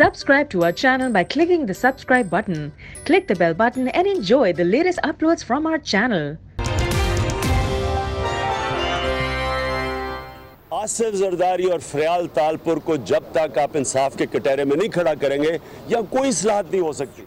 Subscribe to our channel by clicking the subscribe button. Click the bell button and enjoy the latest uploads from our channel. Asif Zardari اور فریال تالپور کو جب تک آپ انصاف کے کٹہرے میں نہیں کھڑا کریں گے یا کوئی اصلاحات نہیں ہو سکتی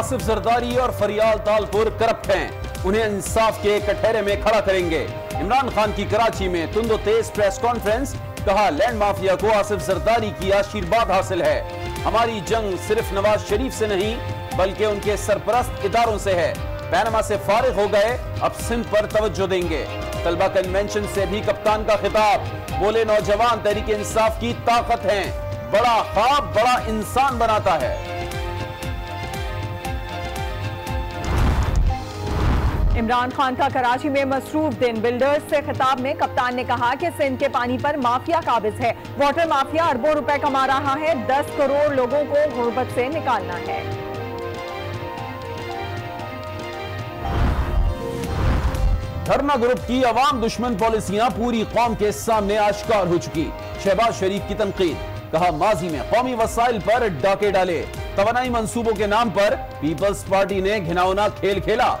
آصف زرداری اور فریال تالپور کرپٹ ہیں انہیں انصاف کے کٹہرے میں کھڑا کریں گے عمران خان کی کراچی میں تند و تیز پریس کانفرنس کہا لینڈ مافیا کو آصف زرداری کی آشیرباد حاصل ہے۔ ہماری جنگ صرف نواز شریف سے نہیں، بلکہ ان کے سرپرست اداروں سے ہے۔ پینما سے فارغ ہو گئے، اب سندھ پر توجہ دیں گے۔ طلبہ کنونشن سے بھی کپتان کا خطاب۔ بولے، نوجوان تحریک انصاف کی طاقت ہیں۔ بڑا خواب، بڑا انسان بناتا ہے۔ عمران خان کا کراچی میں مصروف دن بلڈرز سے خطاب میں کپتان نے کہا کہ سندھ کے پانی پر مافیا قابض ہے۔ واٹر مافیا اربوں روپے کما رہا ہے۔ دس کروڑ لوگوں کو غربت سے نکالنا ہے۔ دھرنا گروپ کی عوام دشمن پالیسیاں پوری قوم کے سامنے آشکار ہو چکی۔ شہباز شریف کی تنقید۔ کہا، ماضی میں قومی وسائل پر ڈاکے ڈالے۔ توانائی منصوبوں کے نام پر پیپلز پارٹی نے گھناؤنا کھیل کھیلا۔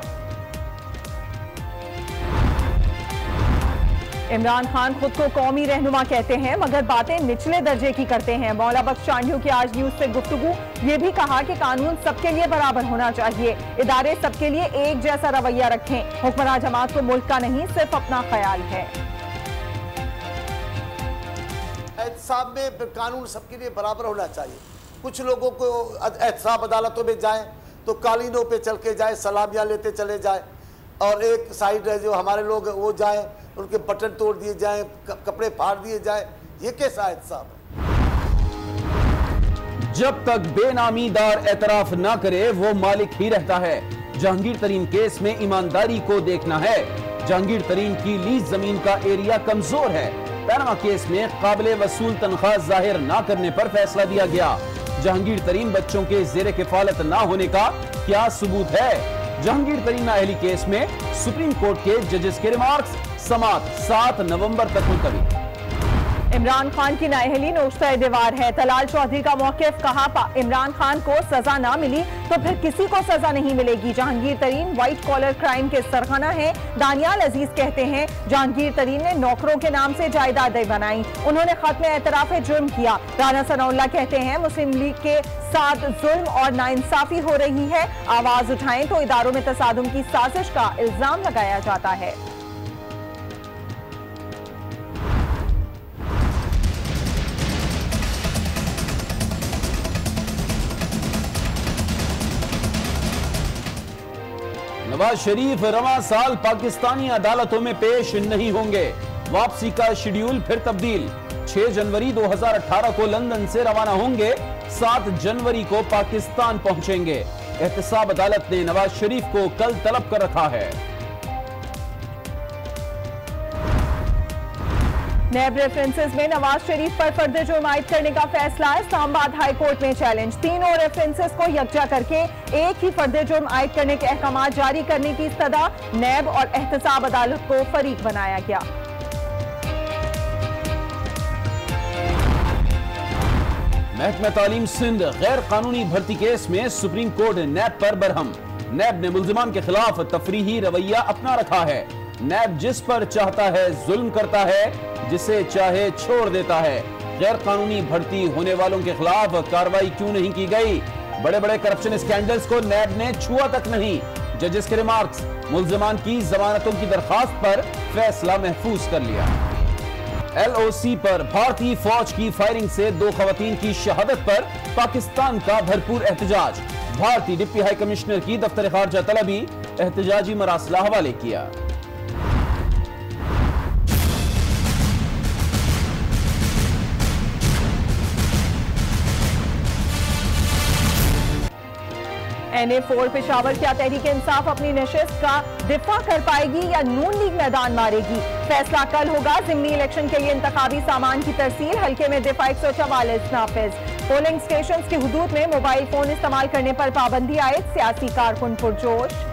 عمران خان خود کو قومی رہنما کہتے ہیں، مگر باتیں نچلے درجے کی کرتے ہیں۔ مولا بخش چانڈیو کی آج نیوز سے گفتگو، یہ بھی کہا کہ قانون سب کے لیے برابر ہونا چاہیے۔ ادارے سب کے لیے ایک جیسا رویہ رکھیں۔ حکمراں جماعت کو ملک کا نہیں، صرف اپنا خیال ہے۔ احتساب میں قانون سب کے لیے برابر ہونا چاہیے۔ کچھ لوگوں کو احتساب عدالتوں میں جائیں تو قالینوں پہ چل کے جائیں، سلامیاں لیتے چلے جائیں۔ اور ایک سائیڈ ہے جو ہمارے لوگ وہ جائیں، ان کے بٹن توڑ دیے جائیں کپڑے پھاڑ دیے جائیں۔ یہ کیسا احتساب؟ ہے جب تک بے نامی دار اعتراف نہ کرے، وہ مالک ہی رہتا ہے۔ جہانگیر ترین کیس میں ایمانداری کو دیکھنا ہے۔ جہانگیر ترین کی لیز زمین کا ایریا کمزور ہے۔ پینما کیس میں قابل وصول تنخواہ ظاہر نہ کرنے پر فیصلہ دیا گیا۔ جہانگیر ترین بچوں کے زیر کفالت نہ ہونے کا کیا ثبوت ہے؟ جہانگیر ترین اہلی کیس میں سپریم کورٹ کے ججز کے ریمارکس سماعت، سات نومبر تک ملتوی۔ عمران خان کی نااہلی نوشتہ دیوار ہے۔ تلال چودھری کا موقف، کہا پا عمران خان کو سزا نہ ملی تو پھر کسی کو سزا نہیں ملے گی۔ Jahangir Tareen white collar crime کے سرخانہ ہیں۔ دانیال عزیز کہتے ہیں، جہانگیر ترین نے نوکروں کے نام سے جائیدادیں بنائیں۔ انہوں نے ختم اعتراف جرم کیا۔ رانا ثناء اللہ کہتے ہیں، مسلم لیگ کے ساتھ ظلم اور ناانصافی ہو رہی ہے۔ آواز اٹھائیں تو اداروں میں تصادم کی سازش کا الزام لگایا جاتا ہے۔ نواز شریف رواں سال پاکستانی عدالتوں میں پیش نہیں ہوں گے۔ واپسی کا شیڈیول پھر تبدیل۔ چھ جنوری دو ہزار اٹھارہ کو لندن سے روانہ ہوں گے۔ سات جنوری کو پاکستان پہنچیں گے۔ احتساب عدالت نے نواز شریف کو کل طلب کر رکھا ہے۔ نیب ریفرنسز میں نواز شریف پر فرد جرم عائد کرنے کا فیصلہ اسلام آباد ہائی کورٹ میں چیلنج۔ تینوں ریفرنسز کو یکجا کر کے ایک ہی فرد جرم عائد کرنے کے احکامات جاری کرنے کی استدا نیب اور احتساب عدالت کو فریق بنایا گیا۔ محکمہ تعلیم سندھ غیر قانونی بھرتی کیس میں سپریم کورٹ نیب پر برہم۔ نیب نے ملزمان کے خلاف تفریحی رویہ اپنا رکھا ہے۔ نیب جس پر چاہتا ہے ظلم کرتا ہے، جسے چاہے چھوڑ دیتا ہے۔ غیر قانونی بھرتی ہونے والوں کے خلاف کاروائی کیوں نہیں کی گئی؟ بڑے بڑے کرپشن اسکینڈلز کو نیب نے چھوا تک نہیں۔ ججز کے ریمارکس ملزمان کی ضمانتوں کی درخواست پر فیصلہ محفوظ کر لیا۔ ایل او سی پر، بھارتی فوج کی فائرنگ سے دو خواتین کی شہادت پر پاکستان کا بھرپور احتجاج۔ بھارتی ڈپٹی ہائی کمشنر کی دفتر خارجہ طلبی احتجاجی مراسلہ حوالے کیا۔ این اے فور پشاور کیا، تحریک انصاف اپنی نشست کا دفاع کر پائے گی یا نون لیگ میدان مارے گی؟ فیصلہ کل ہوگا ضمنی الیکشن کے لیے انتخابی سامان کی ترسیل حلقے میں دفاع ایک سو چوالیس نافذ۔ پولنگ سٹیشنز کی حدود میں موبائل فون استعمال کرنے پر پابندی آئے سیاسی کارکن پرجوش۔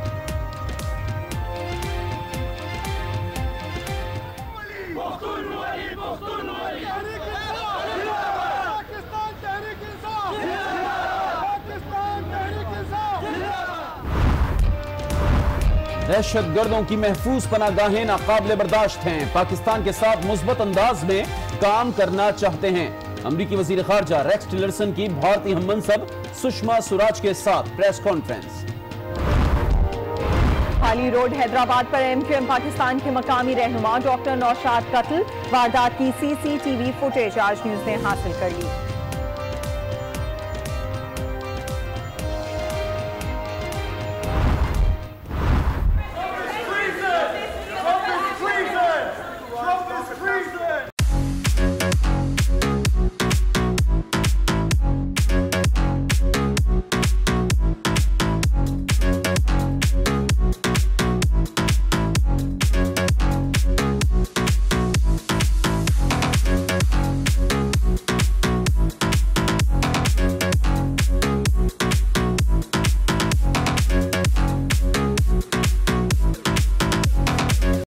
دہشت گردوں کی محفوظ پناہ گاہیں ناقابل برداشت ہیں۔ پاکستان کے ساتھ مثبت انداز میں کام کرنا چاہتے ہیں۔ امریکی وزیر خارجہ ریکس ٹلرسن کی بھارتی ہم منصب سشما سوراج کے ساتھ press conference. Hali road Hyderabad پر ایم کیو ایم پاکستان کے مقامی رہنما ڈاکٹر نوشاد قتل۔ واردات کی C C T V footage Aaj News نے حاصل کر لی۔